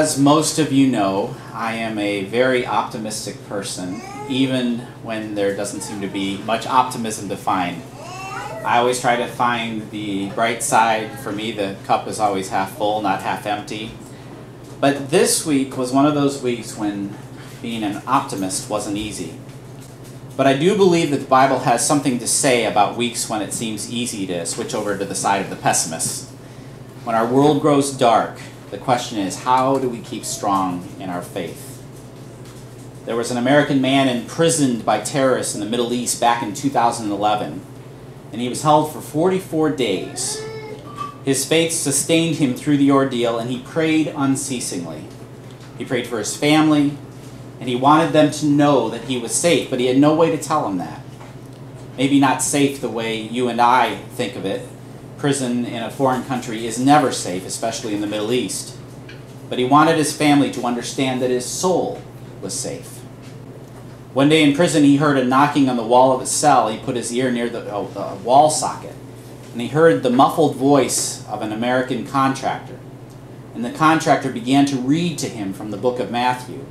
as most of you know, I am a very optimistic person, even when there doesn't seem to be much optimism to find. I always try to find the bright side. For me, the cup is always half full, not half empty. But this week was one of those weeks when being an optimist wasn't easy. But I do believe that the Bible has something to say about weeks when it seems easy to switch over to the side of the pessimist. When our world grows dark, the question is how do we keep strong in our faith? There was an American man imprisoned by terrorists in the Middle East back in 2011, and he was held for 44 days. His faith sustained him through the ordeal, and he prayed unceasingly. He prayed for his family, and he wanted them to know that he was safe, but he had no way to tell them that. Maybe not safe the way you and I think of it. Prison in a foreign country is never safe, especially in the Middle East. But he wanted his family to understand that his soul was safe. One day in prison, he heard a knocking on the wall of his cell. He put his ear near the, oh, the wall socket, and he heard the muffled voice of an American contractor. And the contractor began to read to him from the book of Matthew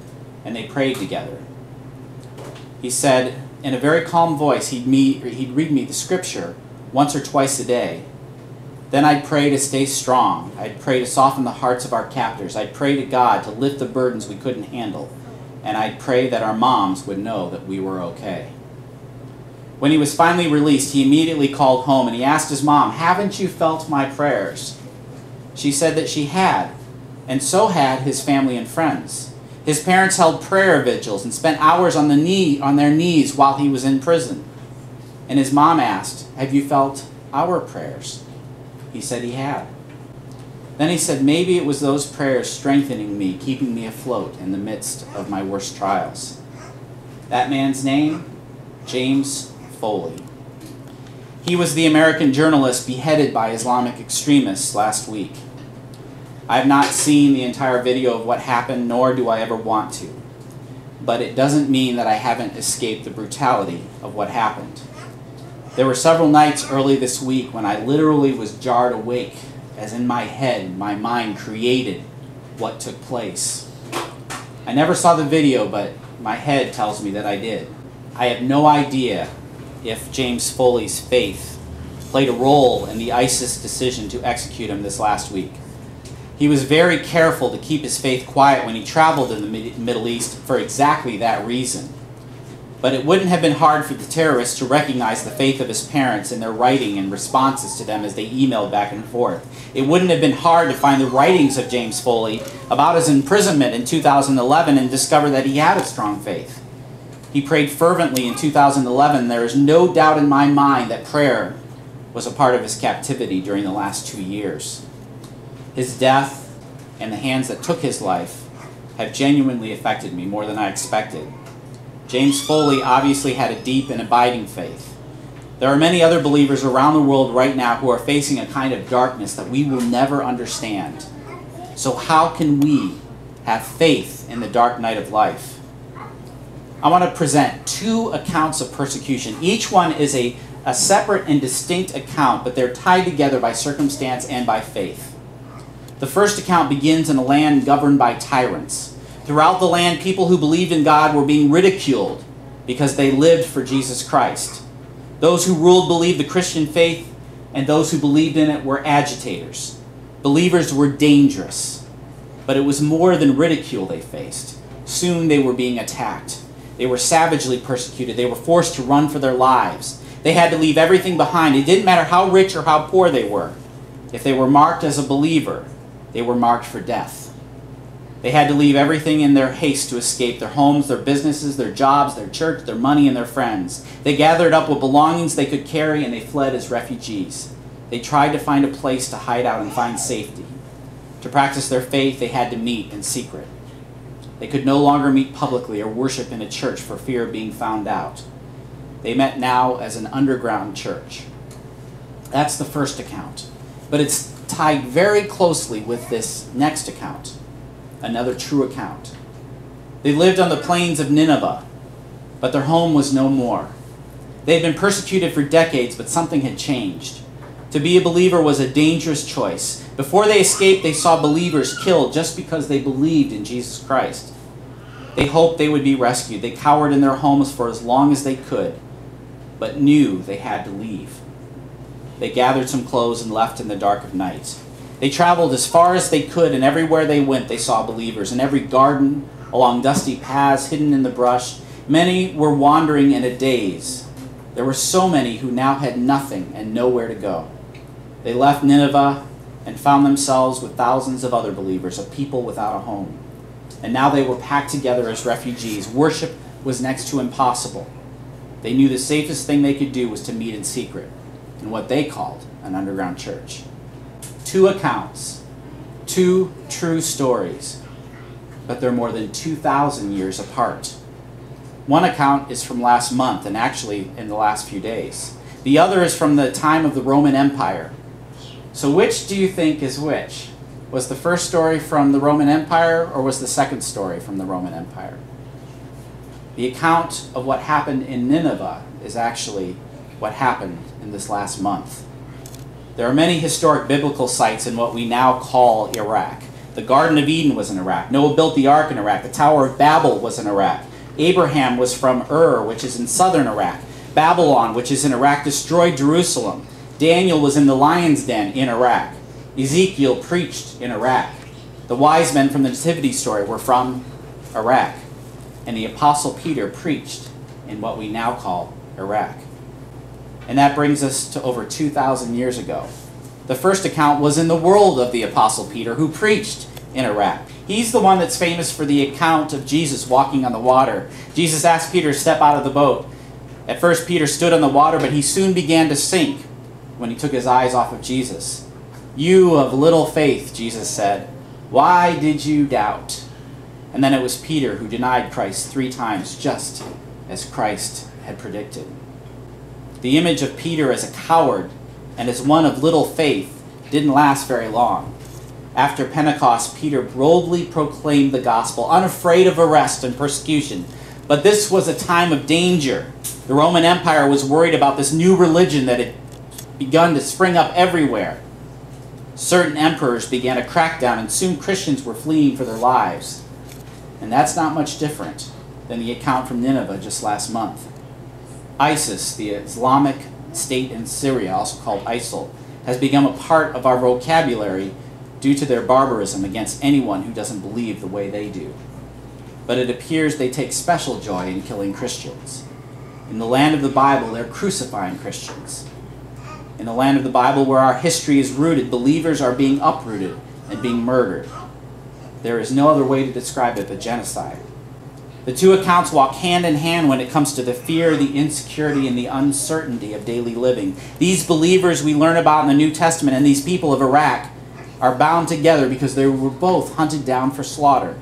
and they prayed together. He said, in a very calm voice, he'd, meet, he'd read me the scripture once or twice a day. Then I'd pray to stay strong. I'd pray to soften the hearts of our captors. I'd pray to God to lift the burdens we couldn't handle. And I'd pray that our moms would know that we were okay. When he was finally released, he immediately called home and he asked his mom, Haven't you felt my prayers? She said that she had, and so had his family and friends. His parents held prayer vigils and spent hours on, the knee, on their knees while he was in prison. And his mom asked, Have you felt our prayers? He said he had. Then he said, Maybe it was those prayers strengthening me, keeping me afloat in the midst of my worst trials. That man's name? James Foley. He was the American journalist beheaded by Islamic extremists last week. I have not seen the entire video of what happened, nor do I ever want to. But it doesn't mean that I haven't escaped the brutality of what happened. There were several nights early this week when I literally was jarred awake, as in my head, my mind created what took place. I never saw the video, but my head tells me that I did. I have no idea if James Foley's faith played a role in the ISIS decision to execute him this last week. He was very careful to keep his faith quiet when he traveled in the Middle East for exactly that reason. But it wouldn't have been hard for the terrorists to recognize the faith of his parents in their writing and responses to them as they emailed back and forth. It wouldn't have been hard to find the writings of James Foley about his imprisonment in 2011 and discover that he had a strong faith. He prayed fervently in 2011. There is no doubt in my mind that prayer was a part of his captivity during the last two years. His death and the hands that took his life have genuinely affected me more than I expected. James Foley obviously had a deep and abiding faith. There are many other believers around the world right now who are facing a kind of darkness that we will never understand. So, how can we have faith in the dark night of life? I want to present two accounts of persecution. Each one is a, a separate and distinct account, but they're tied together by circumstance and by faith. The first account begins in a land governed by tyrants. Throughout the land, people who believed in God were being ridiculed because they lived for Jesus Christ. Those who ruled believed the Christian faith, and those who believed in it were agitators. Believers were dangerous, but it was more than ridicule they faced. Soon they were being attacked. They were savagely persecuted. They were forced to run for their lives. They had to leave everything behind. It didn't matter how rich or how poor they were. If they were marked as a believer, they were marked for death. They had to leave everything in their haste to escape their homes, their businesses, their jobs, their church, their money, and their friends. They gathered up what belongings they could carry and they fled as refugees. They tried to find a place to hide out and find safety. To practice their faith, they had to meet in secret. They could no longer meet publicly or worship in a church for fear of being found out. They met now as an underground church. That's the first account. But it's tied very closely with this next account, another true account. They lived on the plains of Nineveh, but their home was no more. They had been persecuted for decades, but something had changed. To be a believer was a dangerous choice. Before they escaped, they saw believers killed just because they believed in Jesus Christ. They hoped they would be rescued. They cowered in their homes for as long as they could, but knew they had to leave. They gathered some clothes and left in the dark of night. They traveled as far as they could, and everywhere they went, they saw believers. In every garden, along dusty paths hidden in the brush, many were wandering in a daze. There were so many who now had nothing and nowhere to go. They left Nineveh and found themselves with thousands of other believers, a people without a home. And now they were packed together as refugees. Worship was next to impossible. They knew the safest thing they could do was to meet in secret in what they called an underground church two accounts, two true stories, but they're more than 2,000 years apart. One account is from last month, and actually in the last few days. The other is from the time of the Roman Empire. So, which do you think is which? Was the first story from the Roman Empire, or was the second story from the Roman Empire? The account of what happened in Nineveh is actually what happened in this last month. There are many historic biblical sites in what we now call Iraq. The Garden of Eden was in Iraq. Noah built the ark in Iraq. The Tower of Babel was in Iraq. Abraham was from Ur, which is in southern Iraq. Babylon, which is in Iraq, destroyed Jerusalem. Daniel was in the lion's den in Iraq. Ezekiel preached in Iraq. The wise men from the Nativity story were from Iraq. And the Apostle Peter preached in what we now call Iraq. And that brings us to over 2,000 years ago. The first account was in the world of the Apostle Peter, who preached in Iraq. He's the one that's famous for the account of Jesus walking on the water. Jesus asked Peter to step out of the boat. At first, Peter stood on the water, but he soon began to sink when he took his eyes off of Jesus. You of little faith, Jesus said, why did you doubt? And then it was Peter who denied Christ three times, just as Christ had predicted. The image of Peter as a coward and as one of little faith didn't last very long. After Pentecost, Peter boldly proclaimed the gospel, unafraid of arrest and persecution. But this was a time of danger. The Roman Empire was worried about this new religion that had begun to spring up everywhere. Certain emperors began a crackdown, and soon Christians were fleeing for their lives. And that's not much different than the account from Nineveh just last month. ISIS, the Islamic State in Syria, also called ISIL, has become a part of our vocabulary due to their barbarism against anyone who doesn't believe the way they do. But it appears they take special joy in killing Christians. In the land of the Bible, they're crucifying Christians. In the land of the Bible, where our history is rooted, believers are being uprooted and being murdered. There is no other way to describe it but genocide. The two accounts walk hand in hand when it comes to the fear, the insecurity, and the uncertainty of daily living. These believers we learn about in the New Testament and these people of Iraq are bound together because they were both hunted down for slaughter.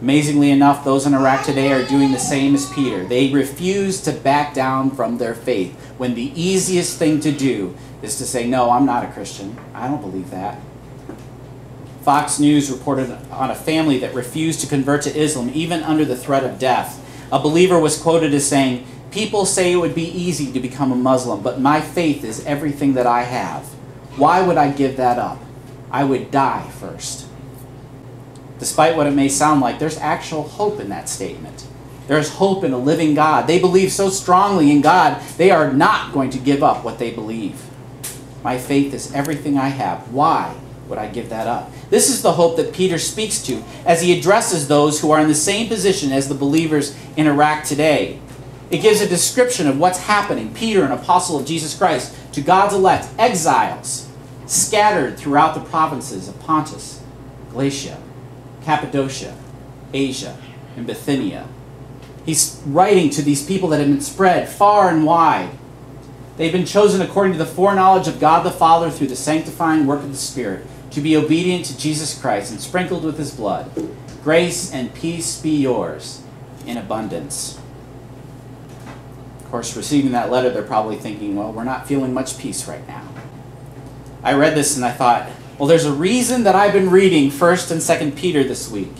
Amazingly enough, those in Iraq today are doing the same as Peter. They refuse to back down from their faith when the easiest thing to do is to say, No, I'm not a Christian. I don't believe that. Fox News reported on a family that refused to convert to Islam even under the threat of death. A believer was quoted as saying, People say it would be easy to become a Muslim, but my faith is everything that I have. Why would I give that up? I would die first. Despite what it may sound like, there's actual hope in that statement. There's hope in a living God. They believe so strongly in God, they are not going to give up what they believe. My faith is everything I have. Why would I give that up? This is the hope that Peter speaks to as he addresses those who are in the same position as the believers in Iraq today. It gives a description of what's happening. Peter, an apostle of Jesus Christ, to God's elect, exiles, scattered throughout the provinces of Pontus, Galatia, Cappadocia, Asia, and Bithynia. He's writing to these people that have been spread far and wide. They've been chosen according to the foreknowledge of God the Father through the sanctifying work of the Spirit to be obedient to Jesus Christ and sprinkled with his blood. Grace and peace be yours in abundance. Of course, receiving that letter, they're probably thinking, well, we're not feeling much peace right now. I read this and I thought, well, there's a reason that I've been reading 1st and 2nd Peter this week.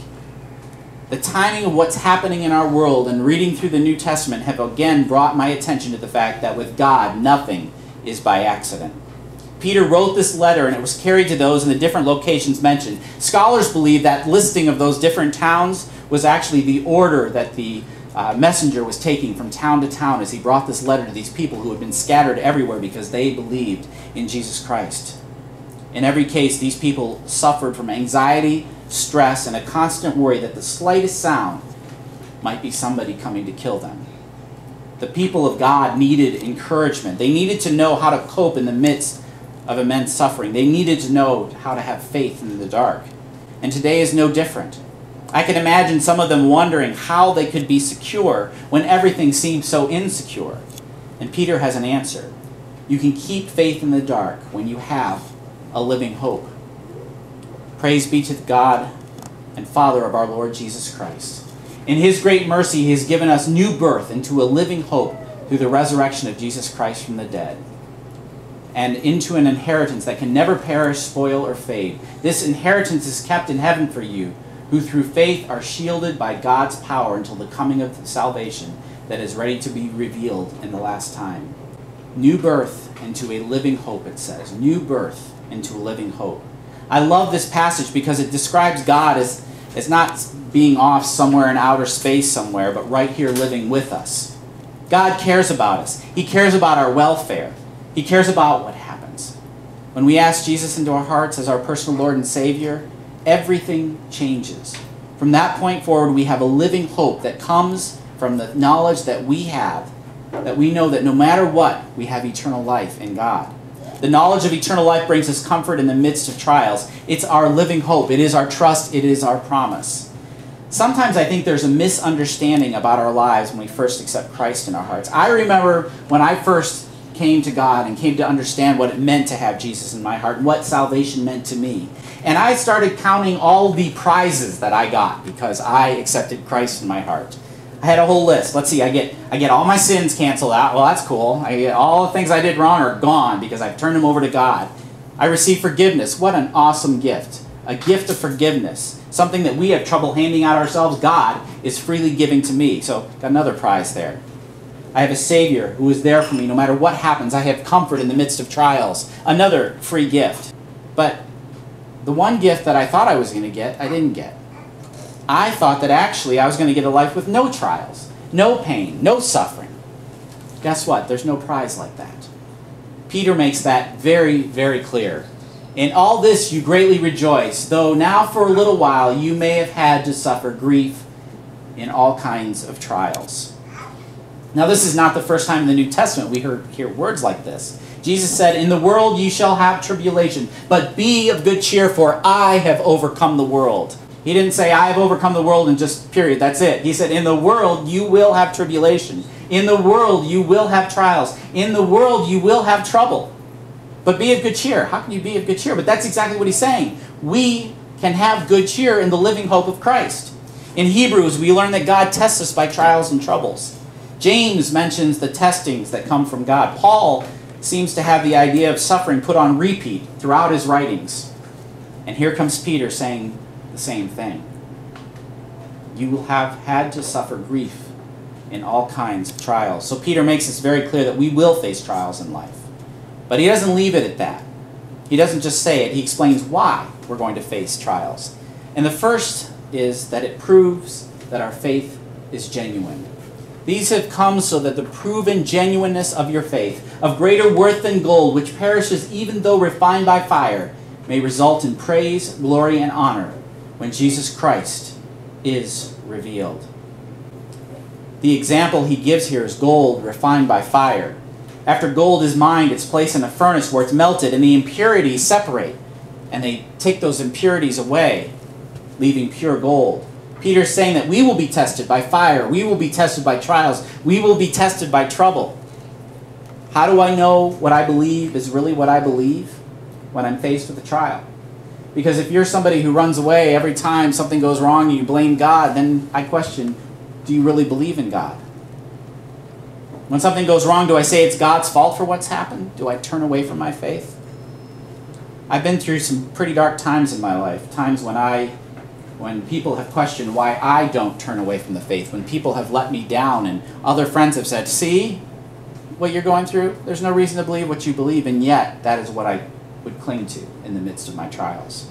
The timing of what's happening in our world and reading through the New Testament have again brought my attention to the fact that with God, nothing is by accident. Peter wrote this letter and it was carried to those in the different locations mentioned. Scholars believe that listing of those different towns was actually the order that the uh, messenger was taking from town to town as he brought this letter to these people who had been scattered everywhere because they believed in Jesus Christ. In every case, these people suffered from anxiety, stress, and a constant worry that the slightest sound might be somebody coming to kill them. The people of God needed encouragement. They needed to know how to cope in the midst of immense suffering. They needed to know how to have faith in the dark. And today is no different. I can imagine some of them wondering how they could be secure when everything seemed so insecure. And Peter has an answer. You can keep faith in the dark when you have a living hope. Praise be to God and Father of our Lord Jesus Christ. In his great mercy, he has given us new birth into a living hope through the resurrection of Jesus Christ from the dead and into an inheritance that can never perish, spoil, or fade. This inheritance is kept in heaven for you who through faith are shielded by God's power until the coming of salvation that is ready to be revealed in the last time. New birth into a living hope, it says. New birth into a living hope. I love this passage because it describes God as, as not being off somewhere in outer space somewhere, but right here living with us. God cares about us. He cares about our welfare. He cares about what happens. When we ask Jesus into our hearts as our personal Lord and Savior, everything changes. From that point forward, we have a living hope that comes from the knowledge that we have, that we know that no matter what, we have eternal life in God. The knowledge of eternal life brings us comfort in the midst of trials. It's our living hope, it is our trust, it is our promise. Sometimes I think there's a misunderstanding about our lives when we first accept Christ in our hearts. I remember when I first came to God and came to understand what it meant to have Jesus in my heart and what salvation meant to me. And I started counting all the prizes that I got because I accepted Christ in my heart. I had a whole list. Let's see, I get I get all my sins canceled out. Well, that's cool. I get all the things I did wrong are gone because I've turned them over to God. I receive forgiveness. What an awesome gift. A gift of forgiveness. Something that we have trouble handing out ourselves, God is freely giving to me. So, got another prize there. I have a Savior who is there for me no matter what happens. I have comfort in the midst of trials. Another free gift. But the one gift that I thought I was going to get, I didn't get. I thought that actually I was going to get a life with no trials, no pain, no suffering. Guess what? There's no prize like that. Peter makes that very, very clear. In all this you greatly rejoice, though now for a little while you may have had to suffer grief in all kinds of trials. Now, this is not the first time in the New Testament we hear, hear words like this. Jesus said, In the world you shall have tribulation, but be of good cheer, for I have overcome the world. He didn't say, I have overcome the world and just period, that's it. He said, In the world you will have tribulation. In the world you will have trials. In the world you will have trouble. But be of good cheer. How can you be of good cheer? But that's exactly what he's saying. We can have good cheer in the living hope of Christ. In Hebrews, we learn that God tests us by trials and troubles. James mentions the testings that come from God. Paul seems to have the idea of suffering put on repeat throughout his writings. And here comes Peter saying the same thing. You will have had to suffer grief in all kinds of trials. So Peter makes it very clear that we will face trials in life. But he doesn't leave it at that. He doesn't just say it, he explains why we're going to face trials. And the first is that it proves that our faith is genuine. These have come so that the proven genuineness of your faith, of greater worth than gold, which perishes even though refined by fire, may result in praise, glory, and honor when Jesus Christ is revealed. The example he gives here is gold refined by fire. After gold is mined, it's placed in a furnace where it's melted and the impurities separate. And they take those impurities away, leaving pure gold. Peter's saying that we will be tested by fire, we will be tested by trials, we will be tested by trouble. How do I know what I believe is really what I believe? When I'm faced with a trial. Because if you're somebody who runs away every time something goes wrong and you blame God, then I question do you really believe in God? When something goes wrong, do I say it's God's fault for what's happened? Do I turn away from my faith? I've been through some pretty dark times in my life, times when I when people have questioned why I don't turn away from the faith, when people have let me down and other friends have said, see, what you're going through. There's no reason to believe what you believe, and yet that is what I would cling to in the midst of my trials.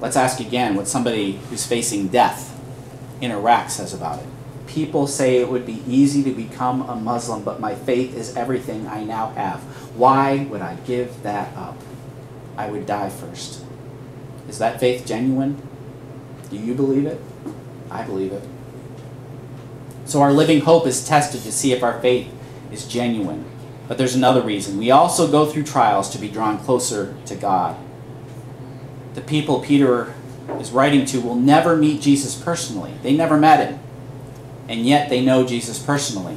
Let's ask again what somebody who's facing death in Iraq says about it. People say it would be easy to become a Muslim, but my faith is everything I now have. Why would I give that up? I would die first. Is that faith genuine? Do you believe it? I believe it. So our living hope is tested to see if our faith is genuine. But there's another reason. We also go through trials to be drawn closer to God. The people Peter is writing to will never meet Jesus personally. They never met him. And yet they know Jesus personally.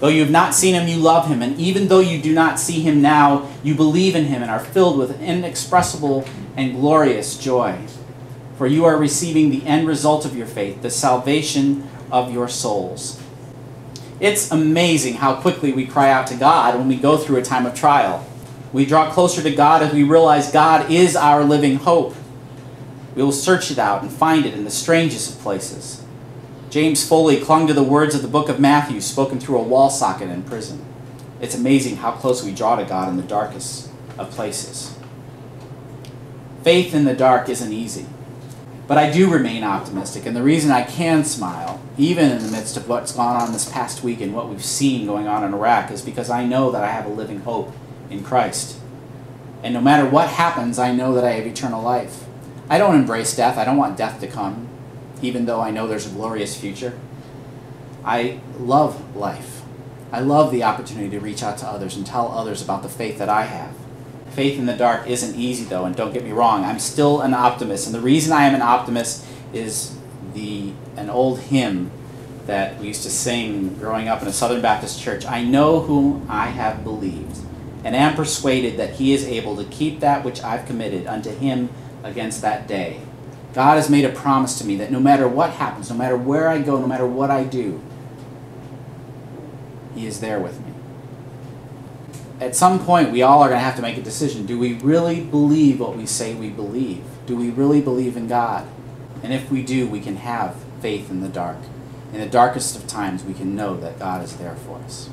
Though you have not seen him, you love him. And even though you do not see him now, you believe in him and are filled with inexpressible and glorious joy. For you are receiving the end result of your faith, the salvation of your souls. It's amazing how quickly we cry out to God when we go through a time of trial. We draw closer to God as we realize God is our living hope. We will search it out and find it in the strangest of places. James Foley clung to the words of the book of Matthew spoken through a wall socket in prison. It's amazing how close we draw to God in the darkest of places. Faith in the dark isn't easy. But I do remain optimistic, and the reason I can smile, even in the midst of what's gone on this past week and what we've seen going on in Iraq, is because I know that I have a living hope in Christ. And no matter what happens, I know that I have eternal life. I don't embrace death. I don't want death to come, even though I know there's a glorious future. I love life. I love the opportunity to reach out to others and tell others about the faith that I have. Faith in the dark isn't easy, though, and don't get me wrong, I'm still an optimist. And the reason I am an optimist is the an old hymn that we used to sing growing up in a Southern Baptist church. I know whom I have believed, and am persuaded that he is able to keep that which I've committed unto him against that day. God has made a promise to me that no matter what happens, no matter where I go, no matter what I do, He is there with me. At some point, we all are going to have to make a decision. Do we really believe what we say we believe? Do we really believe in God? And if we do, we can have faith in the dark. In the darkest of times, we can know that God is there for us.